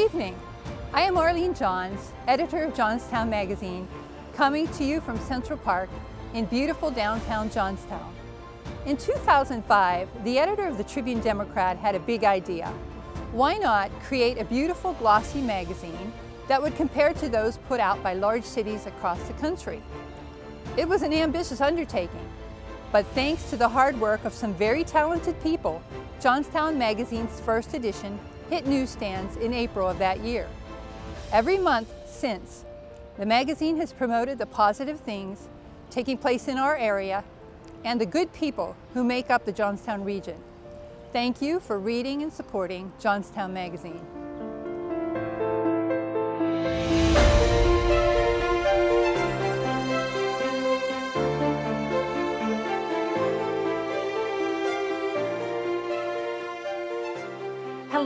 Good evening. I am Arlene Johns, editor of Johnstown Magazine, coming to you from Central Park in beautiful downtown Johnstown. In 2005, the editor of the Tribune Democrat had a big idea. Why not create a beautiful glossy magazine that would compare to those put out by large cities across the country? It was an ambitious undertaking, but thanks to the hard work of some very talented people, Johnstown Magazine's first edition hit newsstands in April of that year. Every month since, the magazine has promoted the positive things taking place in our area and the good people who make up the Johnstown region. Thank you for reading and supporting Johnstown Magazine.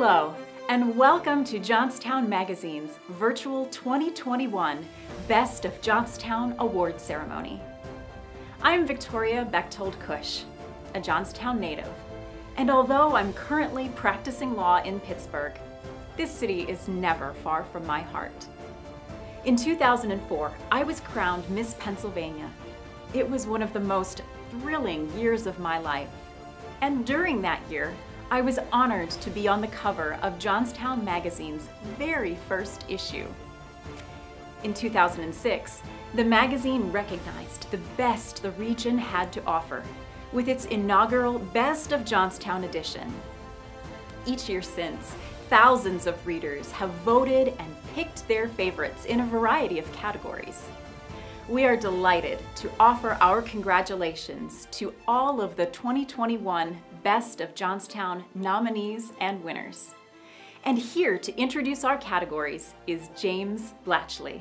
Hello, and welcome to Johnstown Magazine's virtual 2021 Best of Johnstown Award Ceremony. I'm Victoria Bechtold Kush, a Johnstown native, and although I'm currently practicing law in Pittsburgh, this city is never far from my heart. In 2004, I was crowned Miss Pennsylvania. It was one of the most thrilling years of my life. And during that year, I was honored to be on the cover of Johnstown Magazine's very first issue. In 2006, the magazine recognized the best the region had to offer with its inaugural Best of Johnstown edition. Each year since, thousands of readers have voted and picked their favorites in a variety of categories. We are delighted to offer our congratulations to all of the 2021 Best of Johnstown nominees and winners. And here to introduce our categories is James Blachly.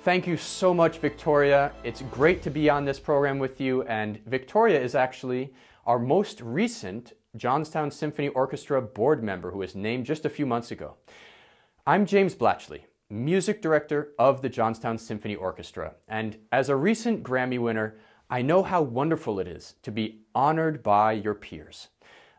Thank you so much, Victoria. It's great to be on this program with you, and Victoria is actually our most recent Johnstown Symphony Orchestra board member who was named just a few months ago. I'm James Blachly music director of the Johnstown Symphony Orchestra. And as a recent Grammy winner, I know how wonderful it is to be honored by your peers.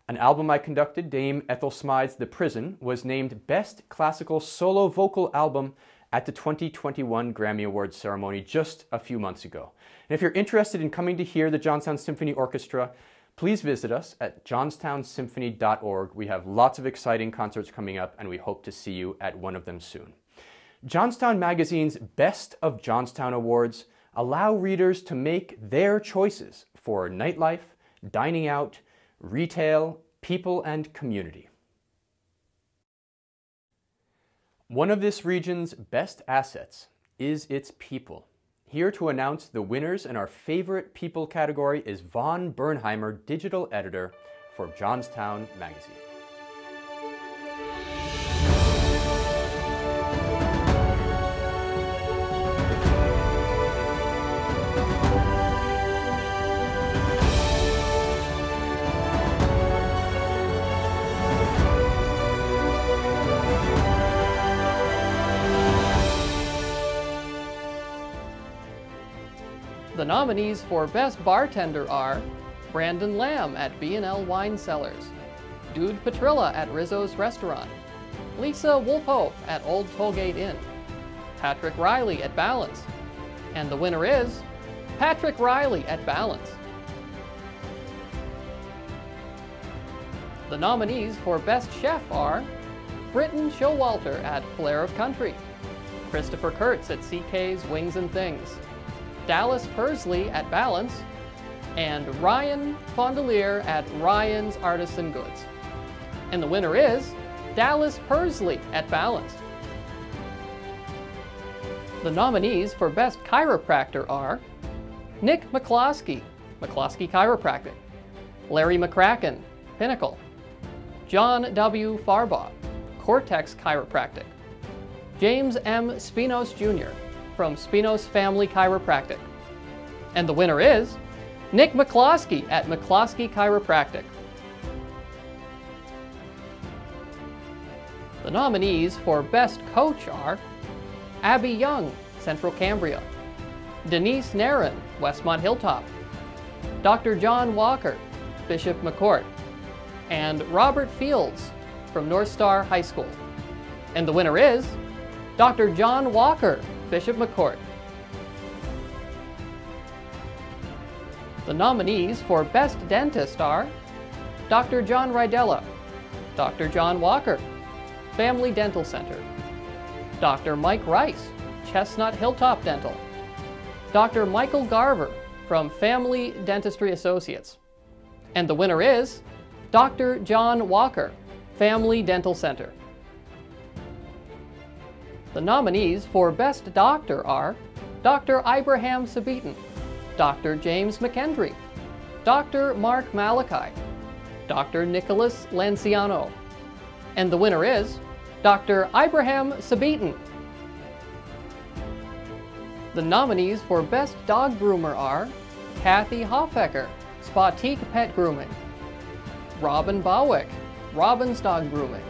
An album I conducted, Dame Ethel Smyth's The Prison, was named Best Classical Solo Vocal Album at the 2021 Grammy Awards ceremony just a few months ago. And if you're interested in coming to hear the Johnstown Symphony Orchestra, please visit us at johnstownsymphony.org. We have lots of exciting concerts coming up, and we hope to see you at one of them soon. Johnstown Magazine's Best of Johnstown Awards allow readers to make their choices for nightlife, dining out, retail, people, and community. One of this region's best assets is its people. Here to announce the winners in our favorite people category is Vaughn Bernheimer, digital editor for Johnstown Magazine. Nominees for Best Bartender are Brandon Lamb at B&L Wine Cellars, Dude Petrilla at Rizzo's Restaurant, Lisa Wolfhope at Old Tollgate Inn, Patrick Riley at Balance, and the winner is Patrick Riley at Balance. The nominees for Best Chef are Britton Showalter at Flair of Country, Christopher Kurtz at CK's Wings and Things, Dallas Pursley at Balance, and Ryan Fondelier at Ryan's Artisan Goods. And the winner is Dallas Pursley at Balance. The nominees for Best Chiropractor are Nick McCloskey, McCloskey Chiropractic, Larry McCracken, Pinnacle, John W. Farbaugh, Cortex Chiropractic, James M. Spinos Jr., from Spinos Family Chiropractic. And the winner is Nick McCloskey at McCloskey Chiropractic. The nominees for Best Coach are Abby Young, Central Cambria, Denise Narin, Westmont Hilltop, Dr. John Walker, Bishop McCourt, and Robert Fields from North Star High School. And the winner is Dr. John Walker, Bishop McCourt. The nominees for Best Dentist are Dr. John Rydella, Dr. John Walker, Family Dental Center, Dr. Mike Rice, Chestnut Hilltop Dental, Dr. Michael Garver from Family Dentistry Associates. And the winner is Dr. John Walker, Family Dental Center. The nominees for Best Doctor are Dr. Ibrahim Sabitan, Dr. James McKendry, Dr. Mark Malachi, Dr. Nicholas Lanciano. And the winner is Dr. Ibrahim Sabitan. The nominees for Best Dog Groomer are Kathy Hoffecker, Spotique Pet Grooming, Robin Bawick, Robin's Dog Grooming,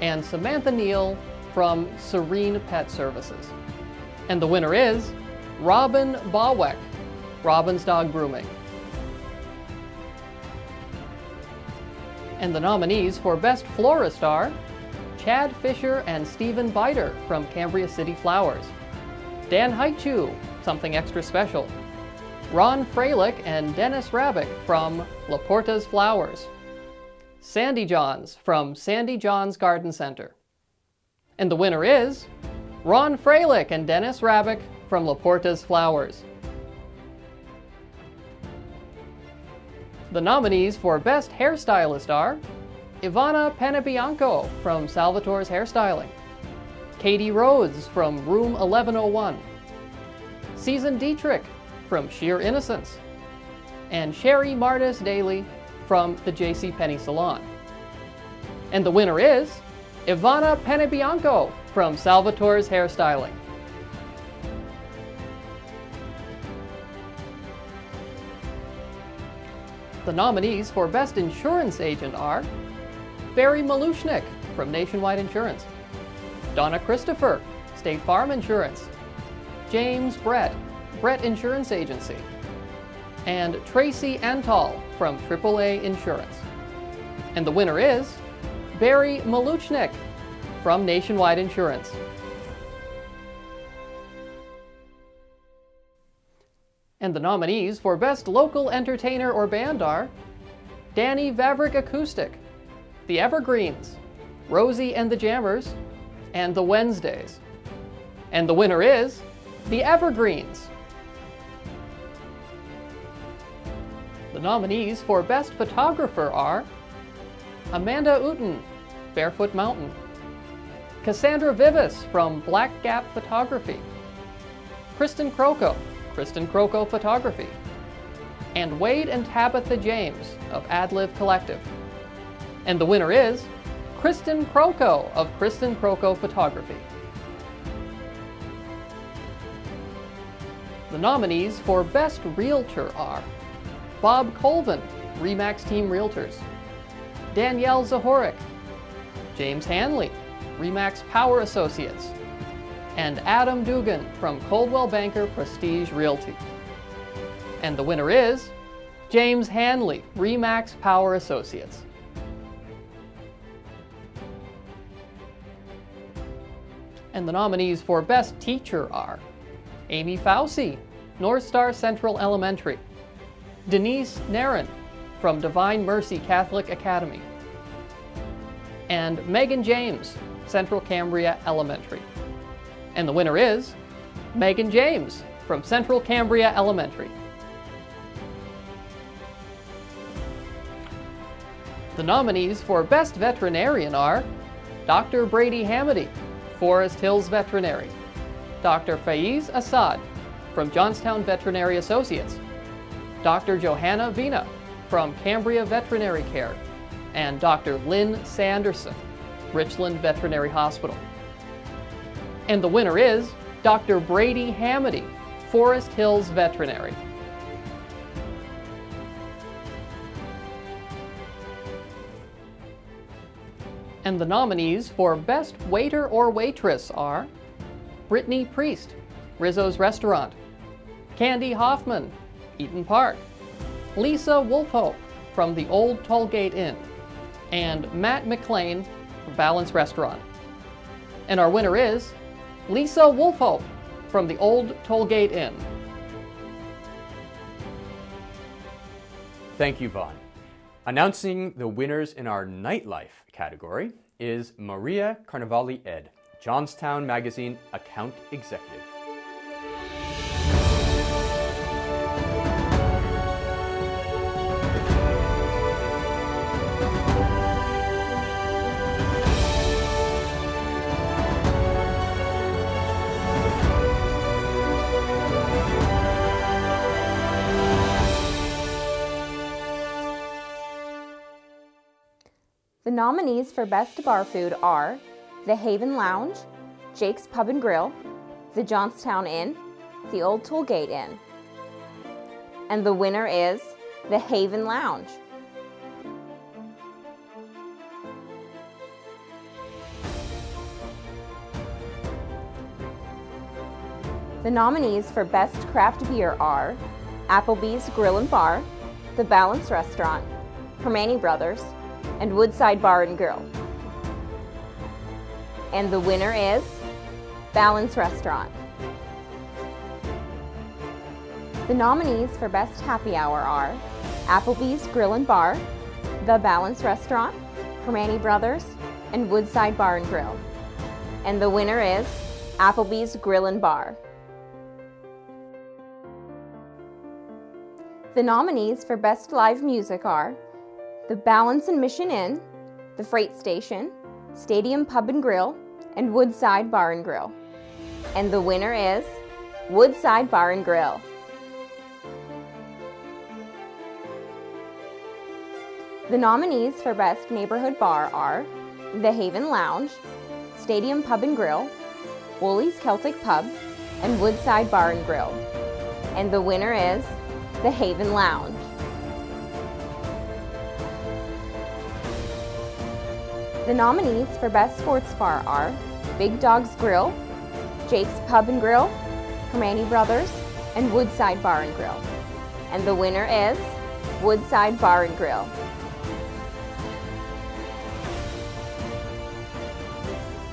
and Samantha Neal from Serene Pet Services. And the winner is Robin Bawick, Robin's Dog Grooming. And the nominees for Best Florist are Chad Fisher and Stephen Biter from Cambria City Flowers, Dan Haichu, Something Extra Special, Ron Freilich and Dennis Rabick from Laporta's Flowers, Sandy Johns from Sandy Johns Garden Center. And the winner is Ron Freilich and Dennis Rabick from Laporta's Flowers. The nominees for Best Hairstylist are Ivana Penabianco from Salvatore's Hairstyling, Katie Rhodes from Room 1101, Season Dietrich from Sheer Innocence, and Sherry Martis Daly from the J.C. Penney Salon. And the winner is Ivana Penabianco from Salvatore's Hairstyling. The nominees for Best Insurance Agent are Barry Malushnik from Nationwide Insurance, Donna Christopher, State Farm Insurance, James Brett, Brett Insurance Agency, and Tracy Antal from AAA Insurance. And the winner is Barry Maluchnik from Nationwide Insurance. And the nominees for Best Local Entertainer or Band are Danny Vavrick Acoustic, The Evergreens, Rosie and the Jammers, and The Wednesdays. And the winner is The Evergreens. The nominees for Best Photographer are Amanda Uten, Barefoot Mountain, Cassandra Vivis from Black Gap Photography, Kristen Croco, Kristen Croco Photography, and Wade and Tabitha James of Adliv Collective. And the winner is Kristen Croco of Kristen Croco Photography. The nominees for Best Realtor are Bob Colvin, REMAX Team Realtors, Danielle Zahorik, James Hanley, REMAX Power Associates, and Adam Dugan from Coldwell Banker Prestige Realty. And the winner is James Hanley, REMAX Power Associates. And the nominees for Best Teacher are Amy Fauci, North Star Central Elementary, Denise Narin from Divine Mercy Catholic Academy, and Megan James, Central Cambria Elementary. And the winner is Megan James from Central Cambria Elementary. The nominees for Best Veterinarian are Dr. Brady Hamady, Forest Hills Veterinary, Dr. Faiz Assad from Johnstown Veterinary Associates, Dr. Johanna Vina from Cambria Veterinary Care, and Dr. Lynn Sanderson, Richland Veterinary Hospital. And the winner is Dr. Brady Hamady, Forest Hills Veterinary. And the nominees for Best Waiter or Waitress are Brittany Priest, Rizzo's Restaurant, Candy Hoffman, Eaton Park, Lisa Wolfhope from the Old Tollgate Inn, and Matt McLean from Balance Restaurant. And our winner is Lisa Wolfhope from the Old Tollgate Inn. Thank you, Vaughn. Announcing the winners in our nightlife category is Maria Carnevali Ed, Johnstown Magazine account executive. The nominees for Best Bar Food are The Haven Lounge, Jake's Pub and Grill, the Johnstown Inn, the Old Tollgate Inn. And the winner is the Haven Lounge. The nominees for Best Craft Beer are Applebee's Grill and Bar, The Balance Restaurant, Primanti Brothers, and Woodside Bar and Grill. And the winner is Balance Restaurant. The nominees for Best Happy Hour are Applebee's Grill and Bar, The Balance Restaurant, Primanti Brothers, and Woodside Bar and Grill. And the winner is Applebee's Grill and Bar. The nominees for Best Live Music are the Balance and Mission Inn, the Freight Station, Stadium Pub and Grill, and Woodside Bar and Grill. And the winner is Woodside Bar and Grill. The nominees for Best Neighborhood Bar are The Haven Lounge, Stadium Pub and Grill, Woolies Celtic Pub, and Woodside Bar and Grill. And the winner is The Haven Lounge. The nominees for Best Sports Bar are Big Dog's Grill, Jake's Pub and Grill, Primanti Brothers, and Woodside Bar and Grill. And the winner is Woodside Bar and Grill.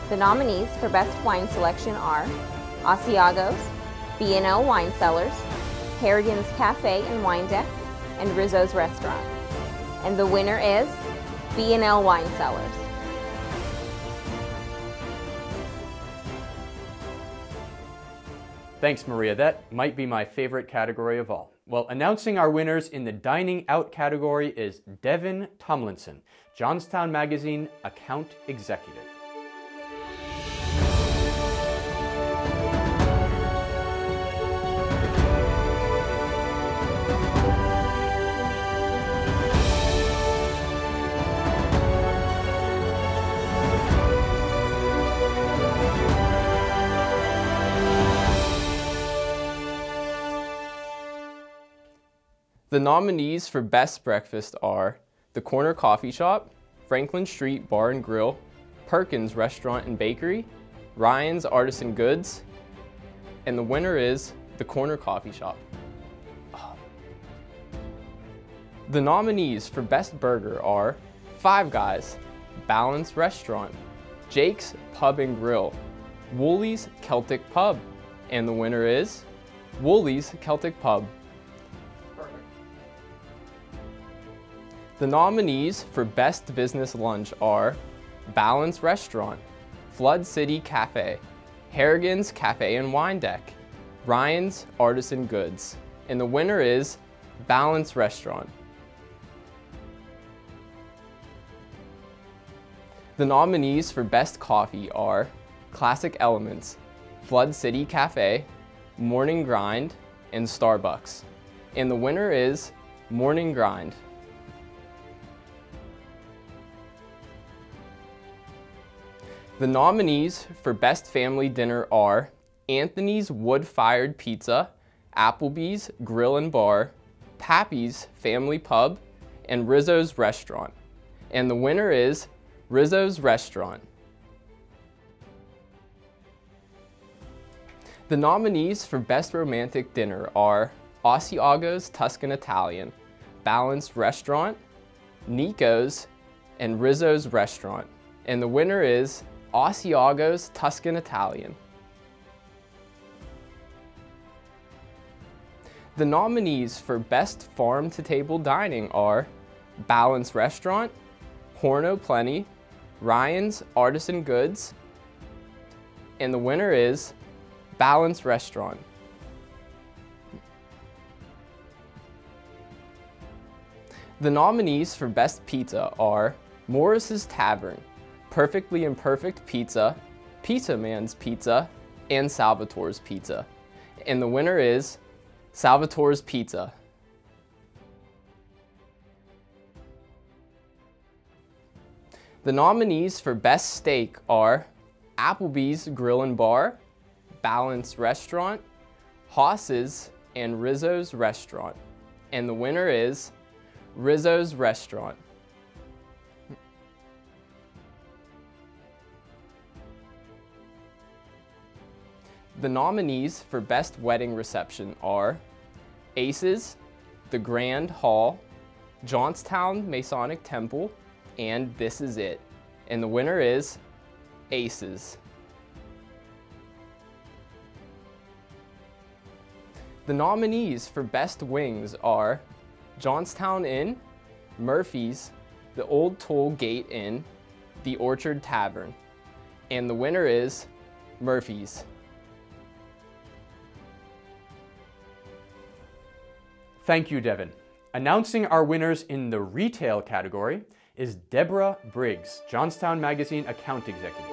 The nominees for Best Wine Selection are Asiago's, B&L Wine Cellars, Harrigan's Cafe and Wine Deck, and Rizzo's Restaurant. And the winner is B&L Wine Cellars. Thanks, Maria. That might be my favorite category of all. Well, announcing our winners in the dining out category is Devin Tomlinson, Johnstown Magazine account executive. The nominees for Best Breakfast are The Corner Coffee Shop, Franklin Street Bar and Grill, Perkins Restaurant and Bakery, Ryan's Artisan Goods, and the winner is The Corner Coffee Shop. The nominees for Best Burger are Five Guys, Balance Restaurant, Jake's Pub and Grill, Woolies Celtic Pub, and the winner is Woolies Celtic Pub. The nominees for Best Business Lunch are Balance Restaurant, Flood City Cafe, Harrigan's Cafe and Wine Deck, Ryan's Artisan Goods, and the winner is Balance Restaurant. The nominees for Best Coffee are Classic Elements, Flood City Cafe, Morning Grind, and Starbucks. And the winner is Morning Grind. The nominees for Best Family Dinner are Anthony's Wood Fired Pizza, Applebee's Grill and Bar, Pappy's Family Pub, and Rizzo's Restaurant. And the winner is Rizzo's Restaurant. The nominees for Best Romantic Dinner are Asiago's Tuscan Italian, Balanced Restaurant, Nico's, and Rizzo's Restaurant. And the winner is Asiago's Tuscan Italian. The nominees for Best Farm to Table Dining are Balance Restaurant, Horn O' Plenty, Ryan's Artisan Goods, and the winner is Balance Restaurant. The nominees for Best Pizza are Morris's Tavern, Perfectly Imperfect Pizza, Pizza Man's Pizza, and Salvatore's Pizza. And the winner is Salvatore's Pizza. The nominees for Best Steak are Applebee's Grill and Bar, Balance Restaurant, Haas's, and Rizzo's Restaurant. And the winner is Rizzo's Restaurant. The nominees for Best Wedding Reception are Aces, The Grand Hall, Johnstown Masonic Temple, and This Is It. And the winner is Aces. The nominees for Best Wings are Johnstown Inn, Murphy's, the Old Toll Gate Inn, the Orchard Tavern. And the winner is Murphy's. Thank you, Devin. Announcing our winners in the retail category is Deborah Briggs, Johnstown Magazine account executive.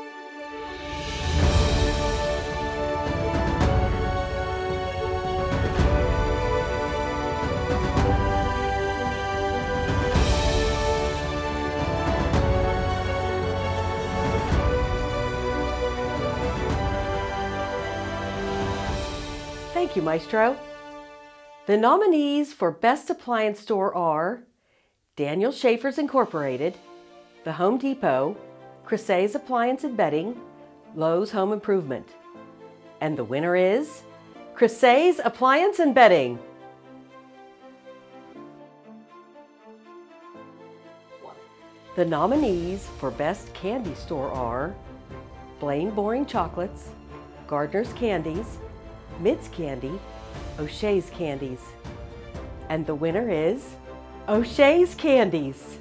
Thank you, Maestro. The nominees for Best Appliance Store are Daniel Schaefer's Incorporated, The Home Depot, Crisay's Appliance and Bedding, Lowe's Home Improvement. And the winner is Crisay's Appliance and Bedding. The nominees for Best Candy Store are Blaine Boring Chocolates, Gardner's Candies, Mitt's Candy, O'Shea's Candies. And the winner is O'Shea's Candies.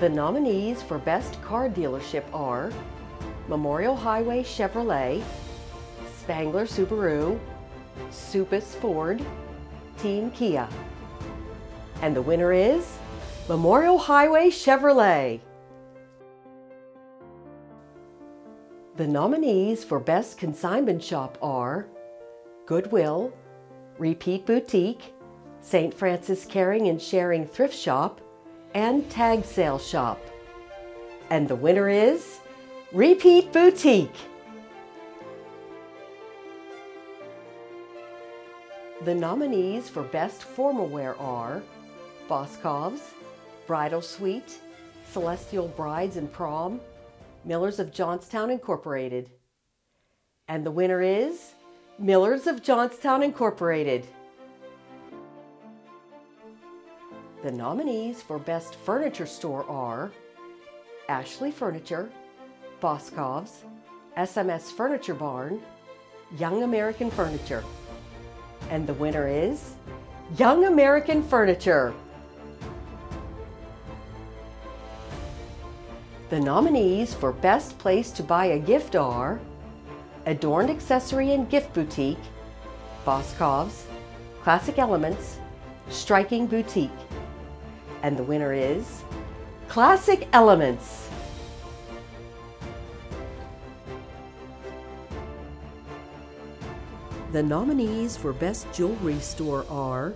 The nominees for Best Car Dealership are Memorial Highway Chevrolet, Spangler Subaru, Supus Ford, Team Kia. And the winner is Memorial Highway Chevrolet. The nominees for Best Consignment Shop are Goodwill, Repeat Boutique, St. Francis Caring and Sharing Thrift Shop, and Tag Sale Shop. And the winner is Repeat Boutique. The nominees for Best Formal Wear are Boscov's, Bridal Suite, Celestial Brides and Prom, Millers of Johnstown Incorporated. And the winner is Millers of Johnstown Incorporated. The nominees for Best Furniture Store are Ashley Furniture, Boscov's, SMS Furniture Barn, Young American Furniture. And the winner is Young American Furniture. The nominees for Best Place to Buy a Gift are Adorned Accessory and Gift Boutique, Boscov's, Classic Elements, Striking Boutique. And the winner is Classic Elements. The nominees for Best Jewelry Store are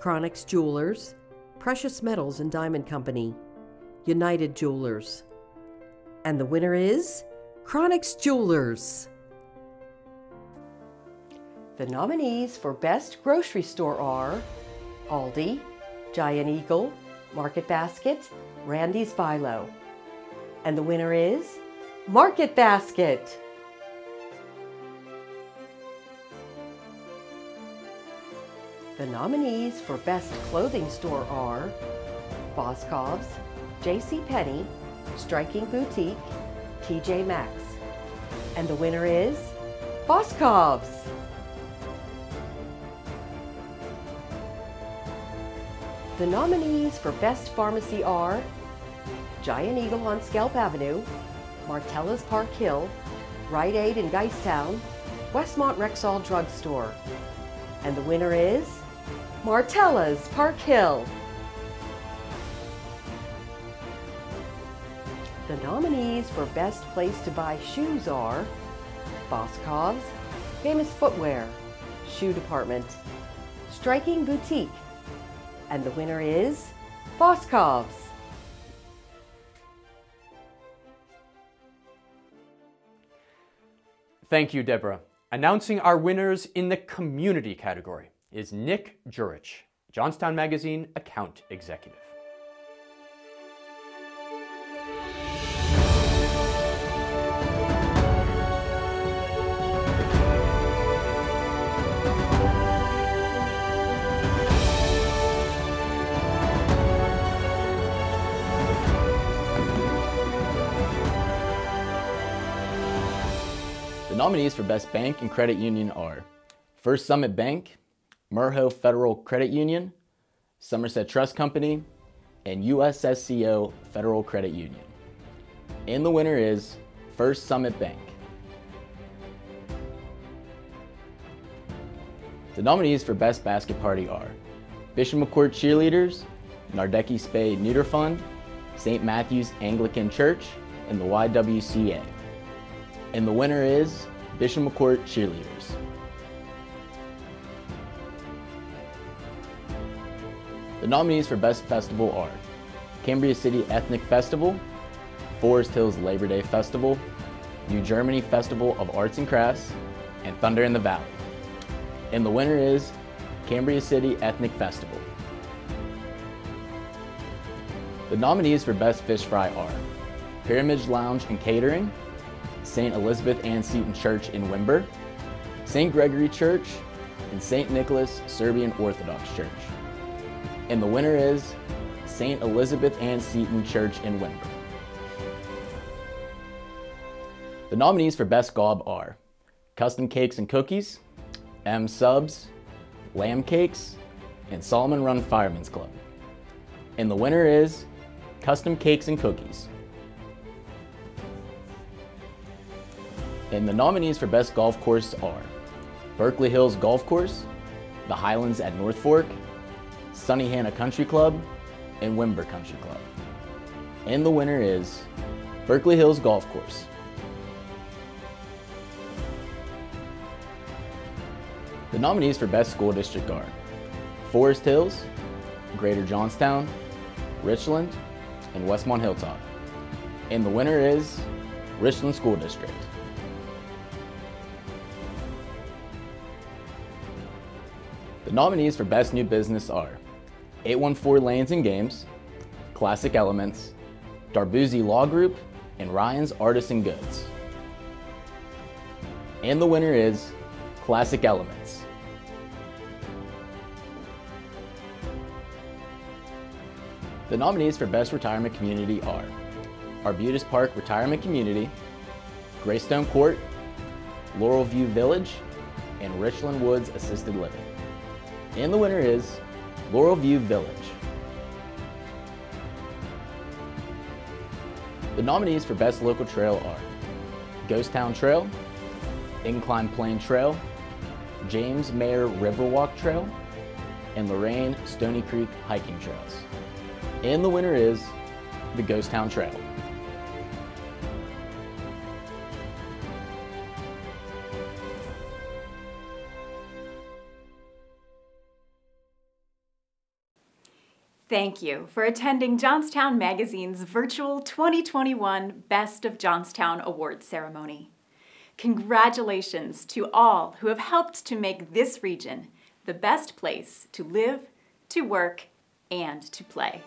Chronix Jewelers, Precious Metals and Diamond Company, United Jewelers. And the winner is Chronix Jewelers. The nominees for Best Grocery Store are Aldi, Giant Eagle, Market Basket, Randy's Bilo. And the winner is Market Basket. The nominees for Best Clothing Store are Boscov's, J.C. Penney, Striking Boutique, TJ Maxx. And the winner is Boscov's. The nominees for Best Pharmacy are Giant Eagle on Scalp Avenue, Martella's Park Hill, Rite Aid in Geistown, Westmont Rexall Drugstore. And the winner is Martella's Park Hill. The nominees for Best Place to Buy Shoes are Boscov's, Famous Footwear, Shoe Department, Striking Boutique, and the winner is Boscov's. Thank you, Deborah. Announcing our winners in the community category is Nick Jurich, Johnstown Magazine account executive. Nominees for Best Bank and Credit Union are First Summit Bank, Murho Federal Credit Union, Somerset Trust Company, and USSCO Federal Credit Union. And the winner is First Summit Bank. The nominees for Best Basket Party are Bishop McCourt Cheerleaders, Nardecki Spay Neuter Fund, St. Matthew's Anglican Church, and the YWCA. And the winner is Bishop McCourt Cheerleaders. The nominees for Best Festival are Cambria City Ethnic Festival, Forest Hills Labor Day Festival, New Germany Festival of Arts and Crafts, and Thunder in the Valley. And the winner is Cambria City Ethnic Festival. The nominees for Best Fish Fry are Pyramid Lounge and Catering, St. Elizabeth Ann Seton Church in Windber, St. Gregory Church, and St. Nicholas Serbian Orthodox Church. And the winner is St. Elizabeth Ann Seton Church in Windber. The nominees for Best Gob are Custom Cakes and Cookies, M Subs, Lamb Cakes, and Solomon Run Firemen's Club. And the winner is Custom Cakes and Cookies. And the nominees for Best Golf Course are Berkeley Hills Golf Course, the Highlands at North Fork, Sunnehanna Country Club, and Windber Country Club. And the winner is Berkeley Hills Golf Course. The nominees for Best School District are Forest Hills, Greater Johnstown, Richland, and Westmont Hilltop. And the winner is Richland School District. The nominees for Best New Business are 814 Lanes and Games, Classic Elements, Darbuzzi Law Group, and Ryan's Artisan Goods. And the winner is Classic Elements. The nominees for Best Retirement Community are Arbutus Park Retirement Community, Greystone Court, Laurel View Village, and Richland Woods Assisted Living. And the winner is Laurel View Village. The nominees for Best Local Trail are Ghost Town Trail, Incline Plane Trail, James Mayer Riverwalk Trail, and Lorraine Stony Creek Hiking Trails. And the winner is the Ghost Town Trail. Thank you for attending Johnstown Magazine's virtual 2021 Best of Johnstown Awards ceremony. Congratulations to all who have helped to make this region the best place to live, to work, and to play.